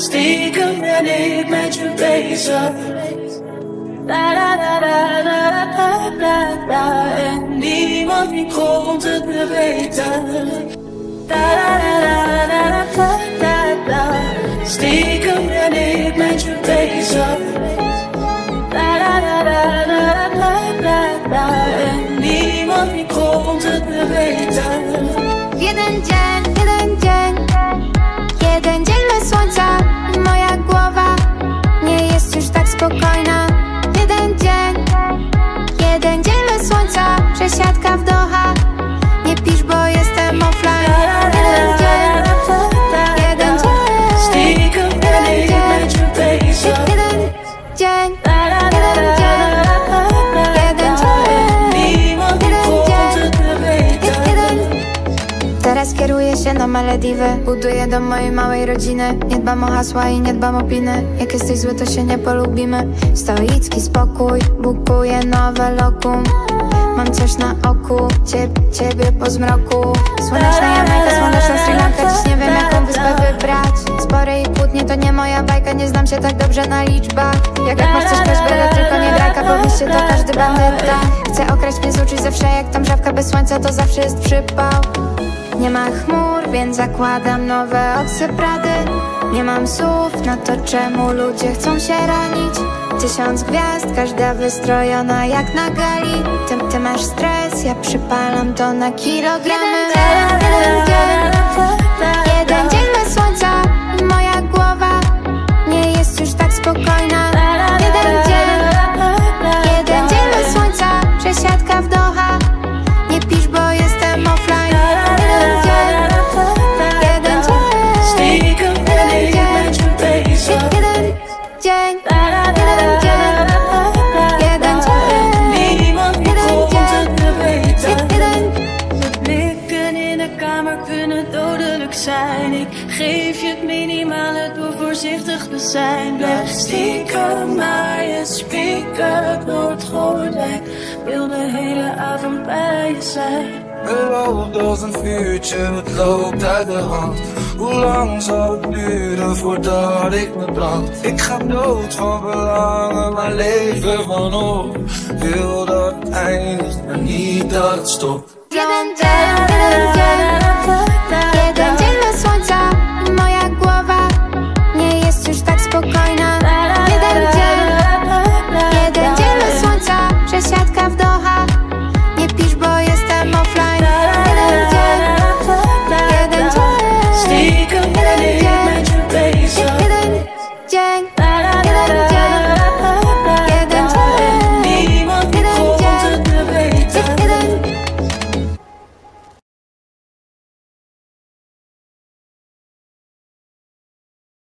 Stiekem ben ik met je bezig. Da da da da da da da da En niemand die komt het me weten. Da da da da da da da da Stiekem ben ik met je bezig. Die jeden dzień. Jeden dzień bez słońca Przesiadka w Doha kieruję się na Malediwy. Buduję dom mojej małej rodziny. Nie dbam o hasła i nie dbam o piny. Jak jesteś zły to się nie polubimy. Stoicki spokój Bukuję nowe lokum. Mam coś na oku Ciebie, ciebie po zmroku. Słoneczna Jamajka, słoneczna Sri Lanka. Dziś nie wiem jaką wyspę wybrać. Spory i kłótnie to nie moja bajka. Nie znam się tak dobrze na liczbach. Jak, jak masz coś byle tylko nie draka Bo wyście to każdy bandyta Chcę okraść mnie z zawsze jak tam żabka bez słońca To zawsze jest przypał nie ma chmur, więc zakładam nowe oksy Prady Nie mam słów, no to czemu ludzie chcą się ranić? Tysiąc gwiazd, każda wystrojona jak na gali Ty, ty masz stres, ja przypalam to na kilogramy Jeden jeden zijn. Ik geef je het minimale door voorzichtig te zijn. Blijf stiekem naar je speaker door het gordijn. Wil de hele avond bij je zijn. Beloofd als een vuurtje, het loopt uit de hand. Hoe lang zal het duren voordat ik me brand? Ik ga dood van belangen, maar leven van op. Wil dat het eindigt, maar niet dat het stopt.